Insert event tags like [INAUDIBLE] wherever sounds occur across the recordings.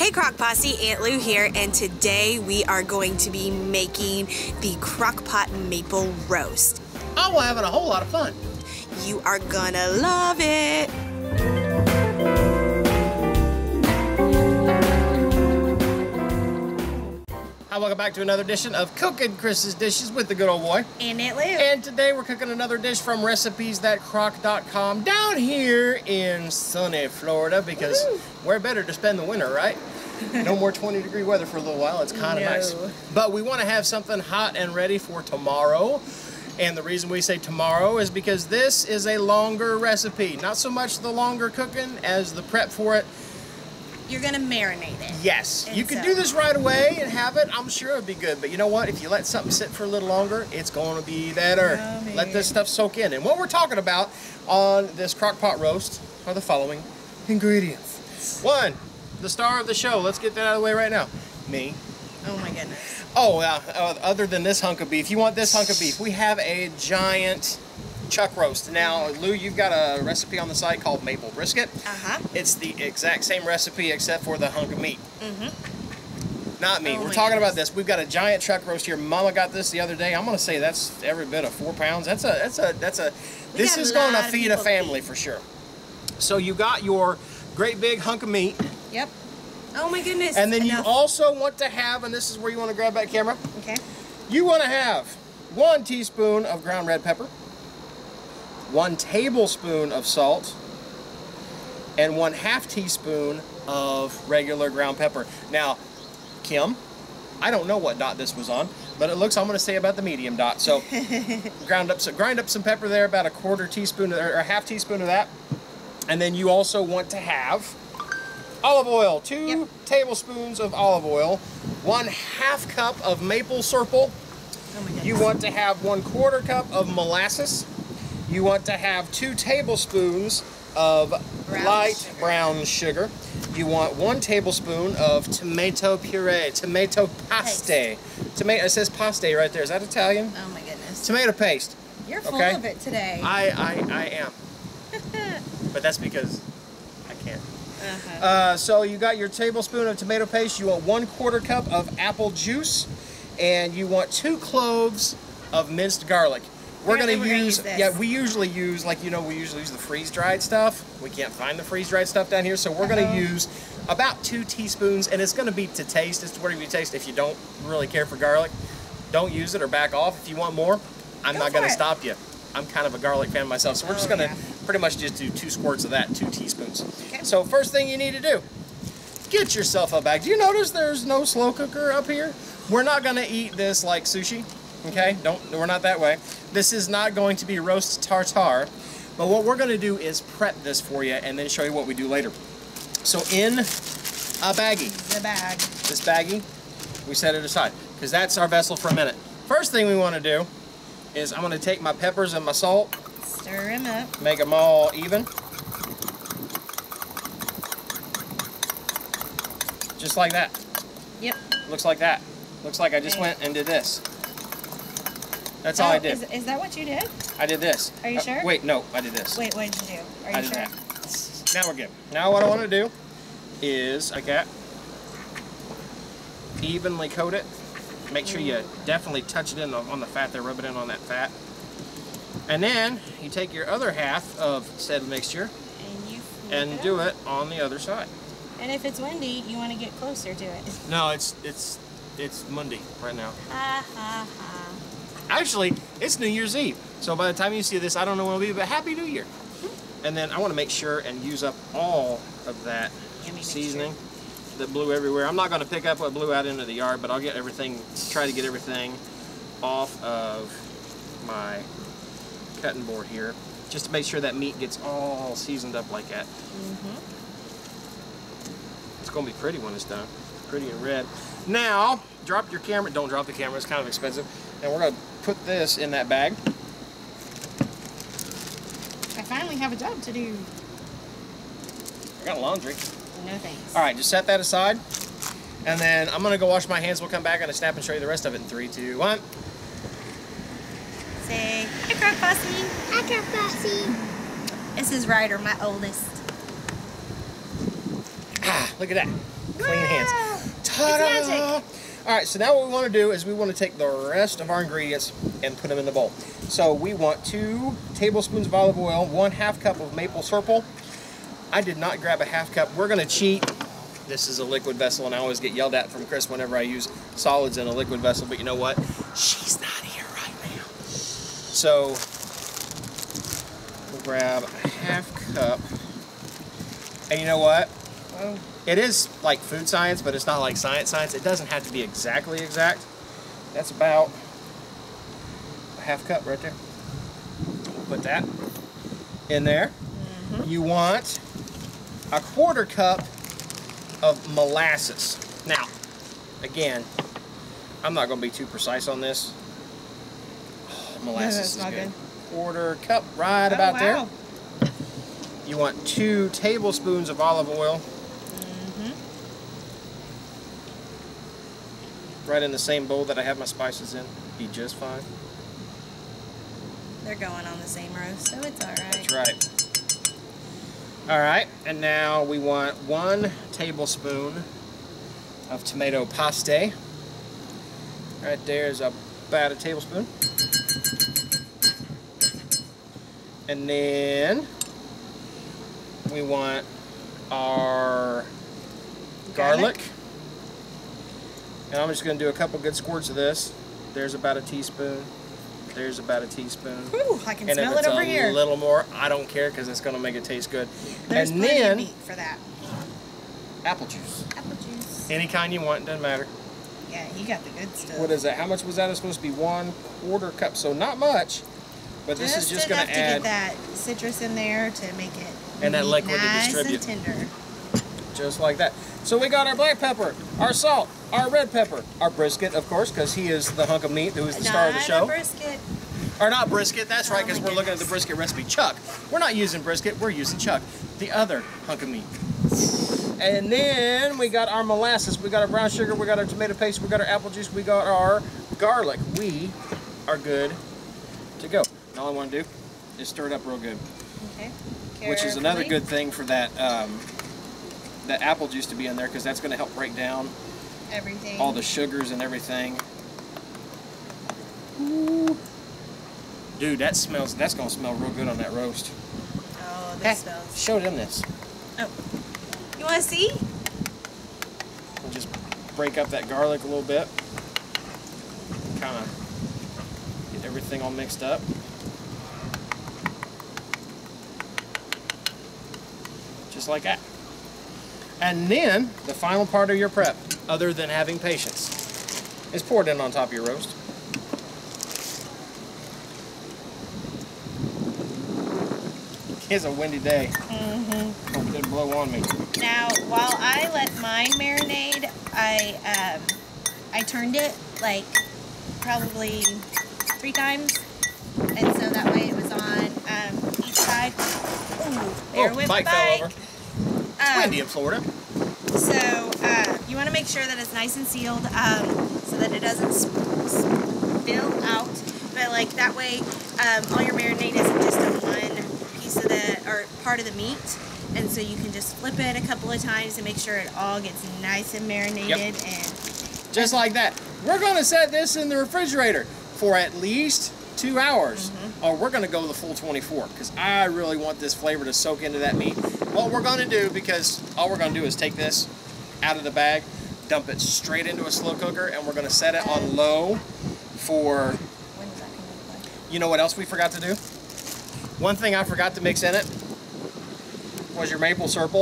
Hey Crock Posse, Aunt Lou here, and today we are going to be making the crock pot maple roast. Oh, we're having a whole lot of fun. You are gonna love it. Hi, welcome back to another edition of Cooking Cris's Dishes with the good old boy. And Aunt Lou. And today we're cooking another dish from recipesthatcrock.com down here in sunny Florida because Woo. where better to spend the winter, right? [LAUGHS] no more 20 degree weather for a little while. It's kind of No. nice. But we want to have something hot and ready for tomorrow. And the reason we say tomorrow is because this is a longer recipe. Not so much the longer cooking as the prep for it. You're gonna marinate it. Yes, And you could so- do this right away and have it. I'm sure it'd be good. But you know what? If you let something sit for a little longer, it's going to be better. Yummy. Let this stuff soak in. And what we're talking about on this crock pot roast are the following ingredients. One, the star of the show. Let's get that out of the way right now. Me. Oh my goodness. Oh, uh, other than this hunk of beef, you want this hunk of beef. We have a giant chuck roast. Now, Lou, you've got a recipe on the site called maple brisket. Uh-huh. It's the exact same recipe except for the hunk of meat. Mm-hmm. Not me. Oh We're talking about this. We've got a giant chuck roast here. Mama got this the other day. I'm gonna say that's every bit of four pounds. That's a that's a that's a. We this a is going to feed a family for sure. So you got your great big hunk of meat, Yep. Oh my goodness. and then Enough. you also want to have, and this is where you want to grab that camera. Okay. You want to have one teaspoon of ground red pepper, one tablespoon of salt, and one half teaspoon of regular ground pepper. Now, Kim, I don't know what dot this was on, but it looks, I'm going to say about the medium dot. So, [LAUGHS] ground up, so grind up some pepper there, about a quarter teaspoon or a half teaspoon of that. And then you also want to have olive oil, two Yep. tablespoons of olive oil, one half cup of maple syrup, Oh you want to have one quarter cup of molasses. You want to have two tablespoons of Brown light sugar. brown sugar. You want one tablespoon of tomato puree, tomato paste. Tomato. It says paste right there. Is that Italian? Oh my goodness. Tomato paste. You're full okay. of it today. I I, I am. [LAUGHS] but that's because I can't. uh-huh. Uh, so you got your tablespoon of tomato paste. You want one quarter cup of apple juice, and you want two cloves of minced garlic. We're gonna we're gonna use, use yeah, we usually use like you know we usually use the freeze dried stuff. We can't find the freeze dried stuff down here, so we're gonna uh-huh. use about two teaspoons, and it's gonna be to taste. It's whatever you taste. If you don't really care for garlic, don't use it or back off. If you want more, I'm Go not gonna it. stop you. I'm kind of a garlic fan myself, so we're just Oh, gonna yeah. pretty much just do two squirts of that, two teaspoons. Okay. So first thing you need to do, get yourself a bag. Do you notice there's no slow cooker up here? We're not gonna eat this like sushi, okay? Don't, we're not that way. This is not going to be roast tartare, but what we're gonna do is prep this for you and then show you what we do later. So in a baggie, the bag. this baggie, we set it aside because that's our vessel for a minute. First thing we wanna do is I'm gonna take my peppers and my salt, Stir them up. make them all even. Just like that. Yep. Looks like that. Looks like I just Okay. went and did this. That's all I Oh, did. Is, is that what you did? I did this. Are you Uh, sure? Wait, no, I did this. Wait, what did you do? Are you I did sure? that. Now we're good. Now what I want to do is I got evenly coat it. Make sure you definitely touch it in the, on the fat there, rub it in on that fat. And then you take your other half of said mixture And you and it do it on the other side. And if it's windy, you want to get closer to it. No, it's it's it's Monday right now. Ha ha ha. Actually, it's New Year's Eve. So by the time you see this, I don't know when it'll be, but Happy New Year. And then I want to make sure and use up all of that seasoning that blew everywhere. I'm not going to pick up what blew out into the yard, but I'll get everything, try to get everything off of my cutting board here, just to make sure that meat gets all seasoned up like that. Mm-hmm. It's going to be pretty when it's done. Pretty and red. Now, drop your camera. Don't drop the camera. It's kind of expensive. And we're going to put this in that bag. I finally have a job to do. I got laundry. No thanks. All right, just set that aside. And then I'm going to go wash my hands. We'll come back on a snap and show you the rest of it in three, two, one. Say, hey, Crock Posse. I got Foxy. This is Ryder, my oldest. Ah, look at that. Clean hands. Ta-da! All right, so now what we want to do is we want to take the rest of our ingredients and put them in the bowl. So we want two tablespoons of olive oil, one half cup of maple syrup. I did not grab a half cup. We're going to cheat. This is a liquid vessel, and I always get yelled at from Cris whenever I use solids in a liquid vessel. But you know what? She's not here right now. So we'll grab a half cup. And you know what? It is like food science, but it's not like science science. It doesn't have to be exactly exact. That's about a half cup right there. Put that in there. Mm-hmm. You want a quarter cup of molasses. Now, again, I'm not going to be too precise on this. Oh, [SIGHS] molasses is good. good. Quarter cup, right oh, about oh, there. wow. You want two tablespoons of olive oil. Right in the same bowl that I have my spices in. Be just fine. They're going on the same roast, so it's all right. That's right. All right, and now we want one tablespoon of tomato paste. Right there is about a tablespoon. And then we want our garlic. Garlic. And I'm just going to do a couple good squirts of this. There's about a teaspoon. There's about a teaspoon. Whew, I can And smell it over here. a little more, I don't care because it's going to make it taste good. There's and plenty then of meat for that. apple juice. Apple juice. Any kind you want, doesn't matter. Yeah, you got the good stuff. What is that? How much was that? It's supposed to be one quarter cup, so not much. But this just is just going to to add get that citrus in there to make it And that liquid to nice distribute. and tender. Just like that. So we got our black pepper, our salt, our red pepper, our brisket, of course, because he is the hunk of meat who is the star of the Not show. brisket. Or not brisket, that's right, Oh because we're looking at the brisket recipe. Chuck. We're not using brisket, we're using Chuck, the other hunk of meat. And then we got our molasses, we got our brown sugar, we got our tomato paste, we got our apple juice, we got our garlic. We are good to go. And all I want to do is stir it up real good, Okay. Carefully. which is another good thing for that um, that apple juice to be in there because that's going to help break down Everything. all the sugars and everything. Ooh. Dude, that smells. That's gonna smell real good on that roast. Oh, Hey, smells. show them this. Oh. You want to see? We'll just break up that garlic a little bit. Kind of get everything all mixed up. Just like that. And then the final part of your prep, other than having patience, is pour it in on top of your roast. It's a windy day. Mm-hmm. Hope it didn't blow on me. Now, while I let mine marinate, I um, I turned it like probably three times, and so that way it was on um, each side. Ooh, there oh, went bike bike. It's Um, windy in Florida. So uh, you want to make sure that it's nice and sealed, um, so that it doesn't spill out. But like that way, um, all your marinade isn't just on one piece of the or part of the meat, and so you can just flip it a couple of times to make sure it all gets nice and marinated. yep. And Just like that. We're going to set this in the refrigerator for at least two hours. Mm-hmm. Or we're going to go the full 24 because I really want this flavor to soak into that meat. What we're going to do, because all we're going to do is take this out of the bag, dump it straight into a slow cooker, and we're going to set it on low for when is that going to look like? You know what else we forgot to do? One thing I forgot to mix in it was your maple syrup.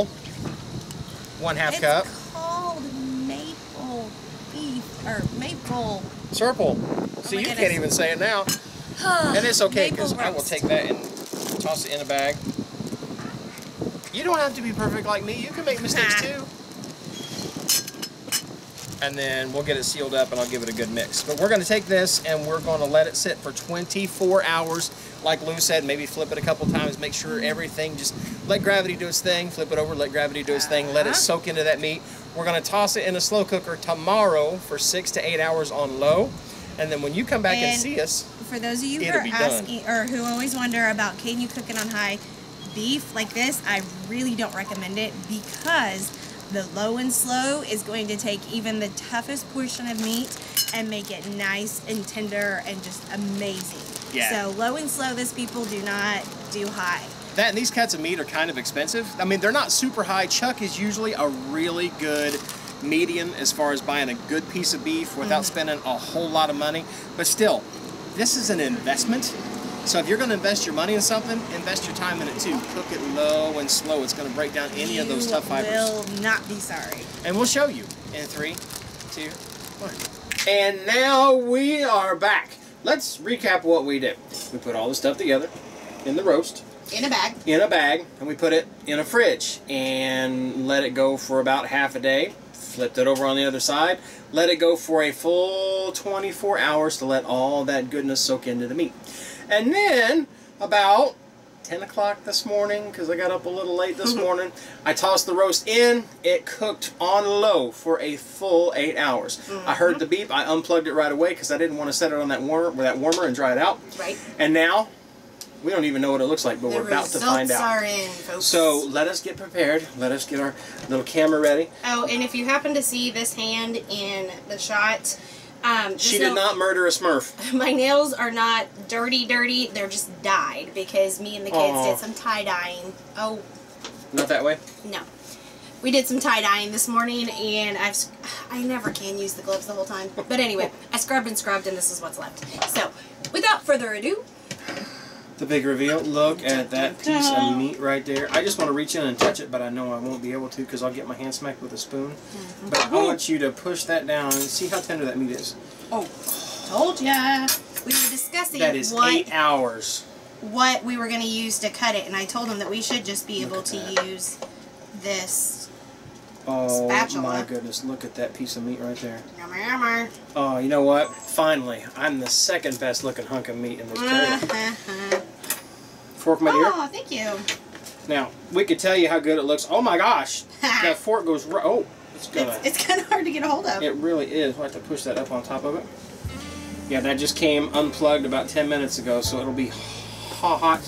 One half it's cup. called maple beef or maple. Syrup. Oh See, my you can't even say it now. And it's okay because I will take that and toss it in a bag. You don't have to be perfect like me. You can make mistakes too. And then we'll get it sealed up and I'll give it a good mix. But we're going to take this and we're going to let it sit for 24 hours. Like Lou said, maybe flip it a couple times, make sure everything just let gravity do its thing, flip it over, let gravity do its thing, let it Uh-huh. soak into that meat. We're going to toss it in a slow cooker tomorrow for six to eight hours on low. And then when you come back and, And- see us, For those of you who are be done. asking or who always wonder about can you cook it on high beef like this, I really don't recommend it because the low and slow is going to take even the toughest portion of meat and make it nice and tender and just amazing. Yeah. So low and slow, this people do not do high. That and these cuts of meat are kind of expensive. I mean, they're not super high. Chuck is usually a really good median as far as buying a good piece of beef without mm-hmm. spending a whole lot of money. But still, this is an investment. So if you're going to invest your money in something, invest your time in it too. Cook it low and slow. It's going to break down any of those tough fibers. will not be sorry. And we'll show you in three, two, one. And now we are back. Let's recap what we did. We put all the stuff together in the roast In a bag. in a bag and we put it in a fridge and let it go for about half a day. Flipped it over on the other side. Let it go for a full 24 hours to let all that goodness soak into the meat. And then about 10 o'clock this morning, because I got up a little late this [LAUGHS] morning, I tossed the roast in. It cooked on low for a full eight hours. I heard mm-hmm. the beep. I unplugged it right away because I didn't want to set it on that warmer, with that warmer and dry it out. Right. And now, we don't even know what it looks like, but The we're about to find out. in. So let us get prepared. Let us get our little camera ready. Oh, and if you happen to see this hand in the shot, um, She did know- not murder a Smurf. [LAUGHS] My nails are not dirty, dirty. They're just dyed because me and the kids Aw. did some tie dyeing. Oh Not that way. no, we did some tie dyeing this morning, and I've I never can use the gloves the whole time. But anyway, [LAUGHS] I scrubbed and scrubbed, and this is what's left. So, without further ado, The big reveal. Look at that piece of meat right there. I just want to reach in and touch it, but I know I won't be able to because I'll get my hand smacked with a spoon. Mm-hmm. But I want you to push that down and see how tender that meat is. Oh, told ya. We were discussing That is what eight hours. what we were going to use to cut it, and I told him that we should just be able to that. use this. Oh Spatula. my goodness! Look at that piece of meat right there. Yummer, yummer. Oh, you know what? Finally, I'm the second best looking hunk of meat in this [LAUGHS] trailer. Fork my dear. Oh, thank you. Now we could tell you how good it looks. Oh my gosh! [LAUGHS] that fork goes right. Oh, it's gonna. It's, it's kind of hard to get a hold of. It really is. We'll have to push that up on top of it. Yeah, that just came unplugged about 10 minutes ago, so it'll be hot.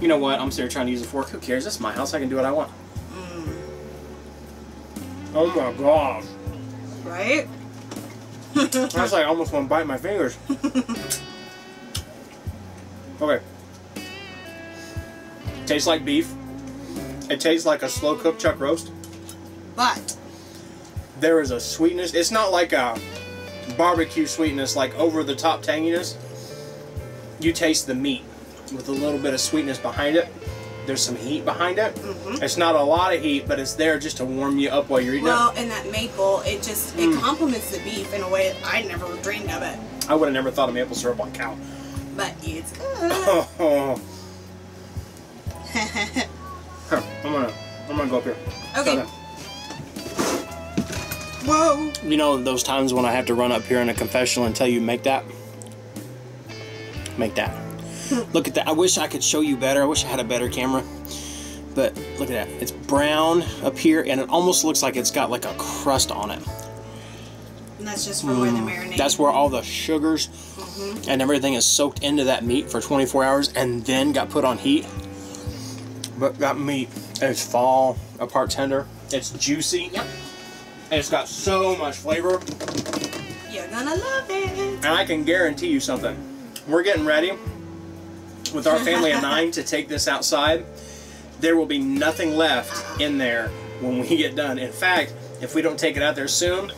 You know what? I'm sitting here trying to use a fork. Who cares? This is my house. I can do what I want. Mm. Oh my gosh. Right? [LAUGHS] That's like I almost want to bite my fingers. [LAUGHS] Okay. Tastes like beef. It tastes like a slow cooked chuck roast. But there is a sweetness. It's not like a barbecue sweetness, like over the top tanginess. You taste the meat with a little bit of sweetness behind it. There's some heat behind it. It's not a lot of heat, but it's there just to warm you up while you're eating well, and that maple, it just Mm. it complements the beef in a way that I never dreamed of it. it. I would have never thought of maple syrup on cow. But it's [LAUGHS] good. [LAUGHS] Oh, Here, I'm gonna, I'm gonna go up here. okay. Whoa. You know those times when I have to run up here in a confessional and tell you make that? Make that. look at that. I wish I could show you better. I wish I had a better camera. But look at that. It's brown up here and it almost looks like it's got like a crust on it. And that's just for where the marinade. Mm, That's where all the sugars and everything is soaked into that meat for 24 hours and then got put on heat. But that meat is fall apart tender. It's juicy. Yep. And it's got so much flavor. You're gonna love it. And I can guarantee you something. We're getting ready with our family of nine [LAUGHS] to take this outside. There will be nothing left in there when we get done. In fact, if we don't take it out there soon,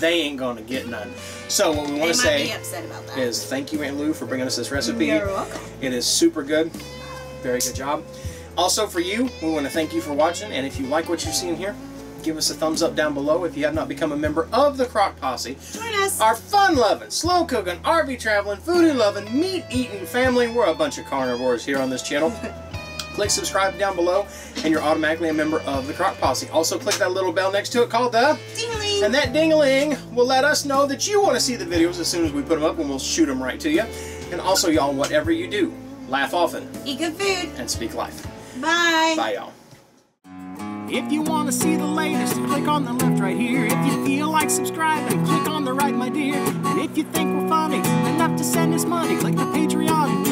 they ain't gonna get none. So what we want to say upset about that. is thank you Aunt Lou for bringing us this recipe. You're welcome. It is super good. Very good job. Also for you, we want to thank you for watching. And if you like what you're seeing here, give us a thumbs up down below if you have not become a member of the Crock Posse. Join us. Our fun-loving, slow-cooking, RV traveling, foodie-loving, meat-eating family. We're a bunch of carnivores here on this channel. [LAUGHS] click subscribe down below, and you're automatically a member of the Crock Posse. Also, click that little bell next to it called the... Ding-a-ling. And that ding-a-ling will let us know that you want to see the videos as soon as we put them up, and we'll shoot them right to you. And also, y'all, whatever you do, laugh often Eat good food. and speak life. Bye. Bye, y'all. If you want to see the latest, click on the left right here. If you feel like subscribing, click on the right, my dear. And if you think we're funny enough to send us money, click the Patreon